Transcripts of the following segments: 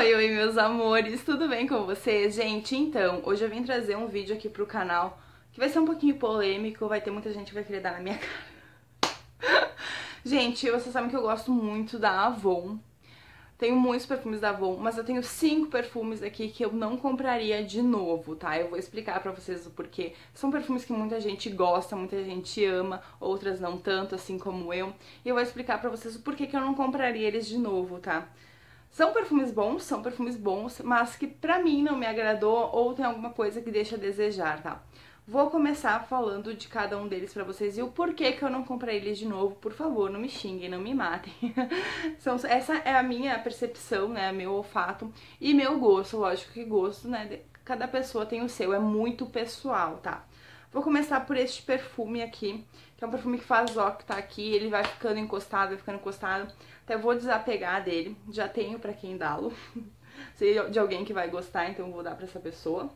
Oi, oi, meus amores, tudo bem com vocês? Gente, então, hoje eu vim trazer um vídeo aqui pro canal que vai ser um pouquinho polêmico, vai ter muita gente que vai querer dar na minha cara. gente, vocês sabem que eu gosto muito da Avon. Tenho muitos perfumes da Avon, mas eu tenho cinco perfumes aqui que eu não compraria de novo, tá? Eu vou explicar pra vocês o porquê. São perfumes que muita gente gosta, muita gente ama, outras não tanto, assim como eu. E eu vou explicar pra vocês o porquê que eu não compraria eles de novo, tá? São perfumes bons, são perfumes bons, mas que pra mim não me agradou ou tem alguma coisa que deixa a desejar, tá? Vou começar falando de cada um deles pra vocês e o porquê que eu não comprei eles de novo. Por favor, não me xinguem, não me matem. São, essa é a minha percepção, né, meu olfato e meu gosto. Lógico que gosto, né, cada pessoa tem o seu, é muito pessoal, tá? Vou começar por este perfume aqui, que é um perfume que faz ó que tá aqui, ele vai ficando encostado, vai ficando encostado. Até vou desapegar dele, já tenho pra quem dá-lo. Sei de alguém que vai gostar, então vou dar pra essa pessoa.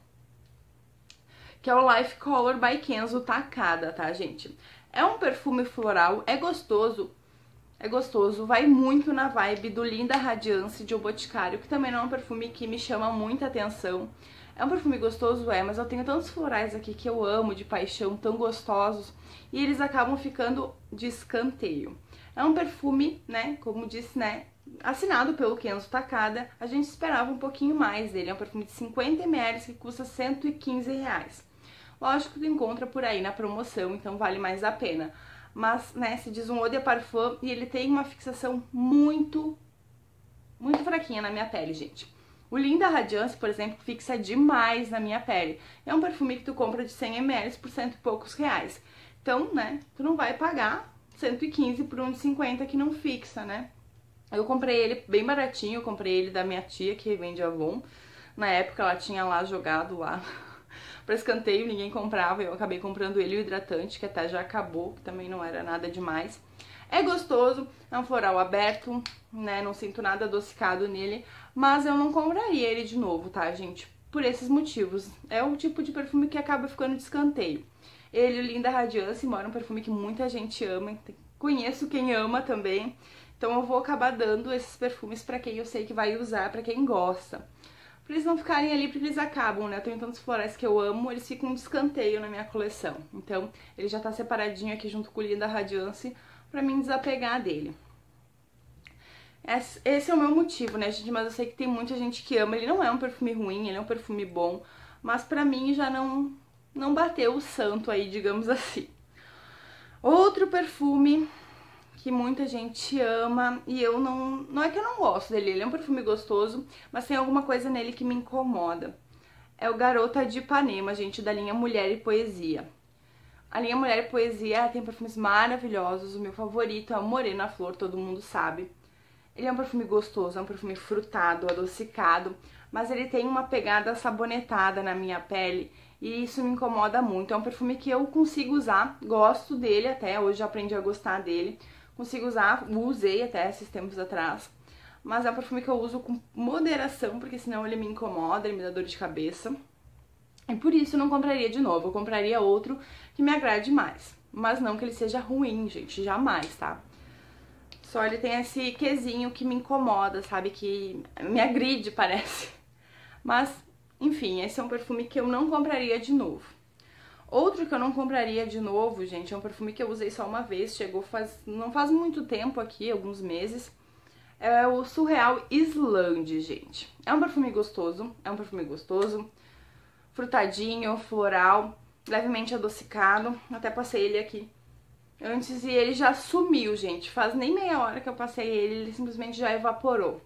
Que é o Life Color by Kenzo Takada, tá, gente? É um perfume floral, é gostoso, é gostoso, vai muito na vibe do Linda Radiance de O Boticário, que também não é um perfume que me chama muita atenção. É um perfume gostoso, é, mas eu tenho tantos florais aqui que eu amo de paixão, tão gostosos, e eles acabam ficando de escanteio. É um perfume, né, como disse, né, assinado pelo Kenzo Takada, a gente esperava um pouquinho mais dele. É um perfume de 50ml que custa 115 reais. Lógico que encontra por aí na promoção, então vale mais a pena. Mas, né, se diz um eau de parfum e ele tem uma fixação muito, muito fraquinha na minha pele, gente. O Linda Radiance, por exemplo, fixa demais na minha pele. É um perfume que tu compra de 100ml por cento e poucos reais. Então, né, tu não vai pagar 115 por um de 50 que não fixa, né? Eu comprei ele bem baratinho, eu comprei ele da minha tia que vende Avon. Na época ela tinha lá jogado lá para escanteio, ninguém comprava, eu acabei comprando ele o hidratante, que até já acabou, que também não era nada demais. É gostoso, é um floral aberto, né? Não sinto nada adocicado nele, mas eu não compraria ele de novo, tá, gente? Por esses motivos. É o tipo de perfume que acaba ficando de escanteio. Ele, Linda Radiance, mora um perfume que muita gente ama, conheço quem ama também. Então eu vou acabar dando esses perfumes para quem eu sei que vai usar, para quem gosta. Pra eles não ficarem ali, porque eles acabam, né? Eu tenho tantos florais que eu amo, eles ficam de escanteio na minha coleção. Então, ele já tá separadinho aqui junto com o Linda Radiance pra mim desapegar dele. Esse é o meu motivo, né, gente? Mas eu sei que tem muita gente que ama. Ele não é um perfume ruim, ele é um perfume bom. Mas pra mim já não, não bateu o santo aí, digamos assim. Outro perfume que muita gente ama e eu não... Não é que eu não gosto dele, ele é um perfume gostoso, mas tem alguma coisa nele que me incomoda. É o Garota de Ipanema, gente, da linha Mulher e Poesia. A linha Mulher e Poesia tem perfumes maravilhosos, o meu favorito é o Morena Flor, todo mundo sabe. Ele é um perfume gostoso, é um perfume frutado, adocicado, mas ele tem uma pegada sabonetada na minha pele e isso me incomoda muito. É um perfume que eu consigo usar, gosto dele até, hoje aprendi a gostar dele. Consigo usar, usei até esses tempos atrás, mas é um perfume que eu uso com moderação, porque senão ele me incomoda, ele me dá dor de cabeça. E por isso eu não compraria de novo, eu compraria outro que me agrade mais. Mas não que ele seja ruim, gente, jamais, tá? Só ele tem esse quesinho que me incomoda, sabe? Que me agride, parece. Mas, enfim, esse é um perfume que eu não compraria de novo. Outro que eu não compraria de novo, gente, é um perfume que eu usei só uma vez, chegou faz não faz muito tempo aqui, alguns meses. É o Surreal Island, gente. É um perfume gostoso, é um perfume gostoso, frutadinho, floral, levemente adocicado. Até passei ele aqui antes e ele já sumiu, gente. Faz nem meia hora que eu passei ele, ele simplesmente já evaporou.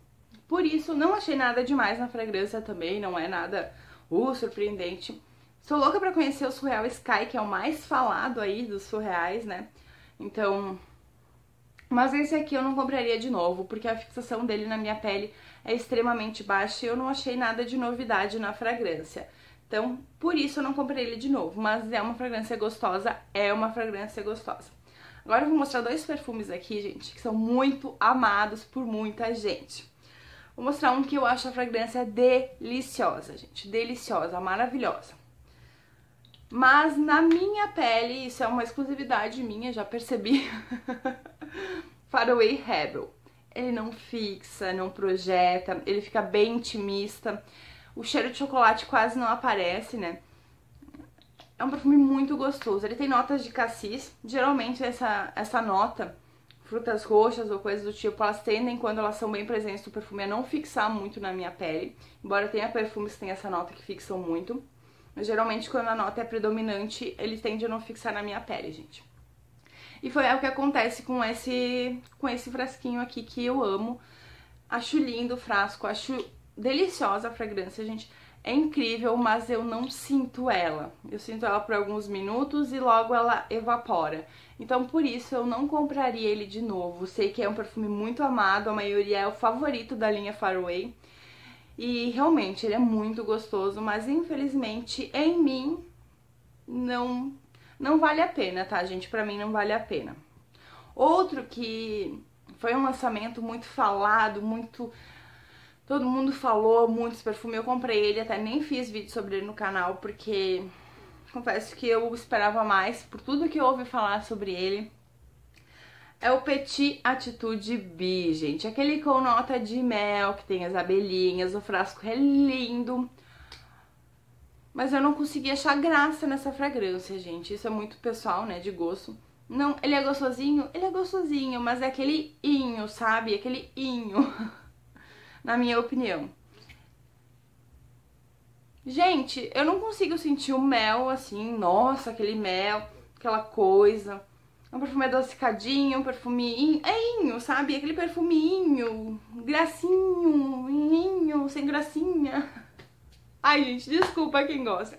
Por isso, não achei nada demais na fragrância também, não é nada uh, surpreendente. Sou louca pra conhecer o Surreal Sky, que é o mais falado aí dos surreais, né? Então... Mas esse aqui eu não compraria de novo, porque a fixação dele na minha pele é extremamente baixa e eu não achei nada de novidade na fragrância. Então, por isso eu não comprei ele de novo, mas é uma fragrância gostosa, é uma fragrância gostosa. Agora eu vou mostrar dois perfumes aqui, gente, que são muito amados por muita gente. Vou mostrar um que eu acho a fragrância deliciosa, gente, deliciosa, maravilhosa. Mas na minha pele, isso é uma exclusividade minha, já percebi. Faraway Rebel. ele não fixa, não projeta, ele fica bem intimista. O cheiro de chocolate quase não aparece, né? É um perfume muito gostoso. Ele tem notas de cassis. Geralmente essa, essa nota, frutas roxas ou coisas do tipo, elas tendem, quando elas são bem presentes no perfume, a não fixar muito na minha pele. Embora tenha perfumes que tem essa nota que fixam muito. Mas geralmente quando a nota é predominante, ele tende a não fixar na minha pele, gente. E foi o que acontece com esse, com esse frasquinho aqui que eu amo. Acho lindo o frasco, acho deliciosa a fragrância, gente. É incrível, mas eu não sinto ela. Eu sinto ela por alguns minutos e logo ela evapora. Então por isso eu não compraria ele de novo. Sei que é um perfume muito amado, a maioria é o favorito da linha Faraway. E realmente ele é muito gostoso, mas infelizmente em mim não não vale a pena, tá, gente? Pra mim não vale a pena. Outro que foi um lançamento muito falado, muito todo mundo falou muito esse perfume, eu comprei ele, até nem fiz vídeo sobre ele no canal, porque confesso que eu esperava mais por tudo que eu ouvi falar sobre ele é o Petit Attitude B, gente. Aquele com nota de mel, que tem as abelhinhas, o frasco é lindo. Mas eu não consegui achar graça nessa fragrância, gente. Isso é muito pessoal, né, de gosto. Não, ele é gostosinho? Ele é gostosinho, mas é aquele inho, sabe? Aquele inho, na minha opinião. Gente, eu não consigo sentir o mel assim, nossa, aquele mel, aquela coisa. Um perfume adocicadinho, um perfume inho, sabe? Aquele perfuminho, gracinho, inho, sem gracinha. Ai, gente, desculpa quem gosta.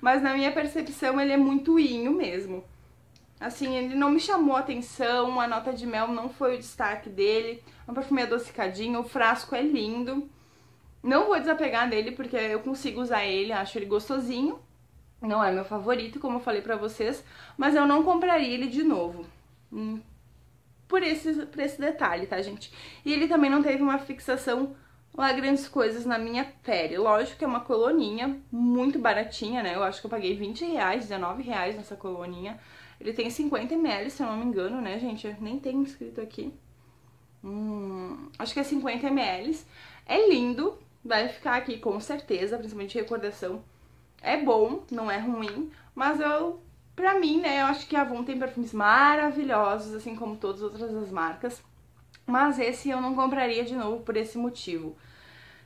Mas na minha percepção ele é muito inho mesmo. Assim, ele não me chamou atenção, a nota de mel não foi o destaque dele. É um perfume adocicadinho, o frasco é lindo. Não vou desapegar dele porque eu consigo usar ele, acho ele gostosinho. Não é meu favorito, como eu falei pra vocês, mas eu não compraria ele de novo. Hum, por, esse, por esse detalhe, tá, gente? E ele também não teve uma fixação lá grandes coisas na minha pele. Lógico que é uma coloninha muito baratinha, né? Eu acho que eu paguei 20 reais, 19 reais nessa coloninha. Ele tem 50 ml, se eu não me engano, né, gente? nem tem escrito aqui. Hum, acho que é 50 ml. É lindo, vai ficar aqui com certeza, principalmente recordação é bom, não é ruim, mas eu, pra mim, né, eu acho que a Avon tem perfumes maravilhosos, assim como todas as outras marcas, mas esse eu não compraria de novo por esse motivo.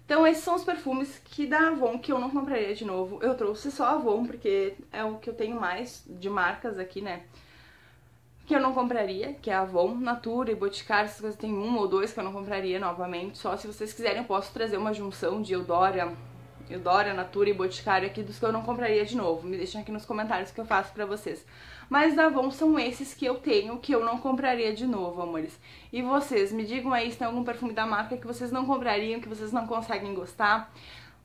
Então esses são os perfumes que da Avon que eu não compraria de novo. Eu trouxe só Avon porque é o que eu tenho mais de marcas aqui, né? Que eu não compraria, que é Avon, Natura e Boticário, essas coisas tem um ou dois que eu não compraria novamente. Só se vocês quiserem eu posso trazer uma junção de Eudora, Eudora, Natura e Boticário aqui dos que eu não compraria de novo. Me deixem aqui nos comentários que eu faço pra vocês. Mas da Avon são esses que eu tenho, que eu não compraria de novo, amores. E vocês, me digam aí se tem algum perfume da marca que vocês não comprariam, que vocês não conseguem gostar.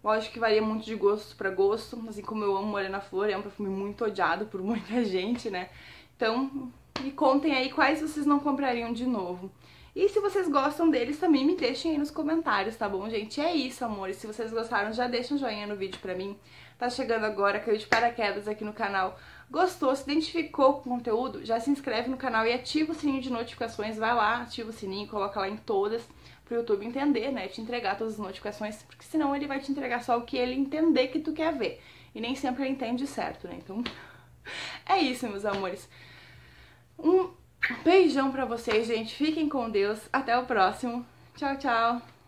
Lógico que varia muito de gosto para gosto, assim como eu amo Morena Flor, é um perfume muito odiado por muita gente, né? Então, me contem aí quais vocês não comprariam de novo. E se vocês gostam deles, também me deixem aí nos comentários, tá bom, gente? É isso, amores. Se vocês gostaram, já deixa um joinha no vídeo pra mim. Tá chegando agora, caiu de paraquedas aqui no canal. Gostou, se identificou com o conteúdo, já se inscreve no canal e ativa o sininho de notificações. Vai lá, ativa o sininho, coloca lá em todas pro YouTube entender, né? Te entregar todas as notificações, porque senão ele vai te entregar só o que ele entender que tu quer ver. E nem sempre ele entende certo, né? Então, é isso, meus amores. Um Beijão pra vocês, gente. Fiquem com Deus. Até o próximo. Tchau, tchau.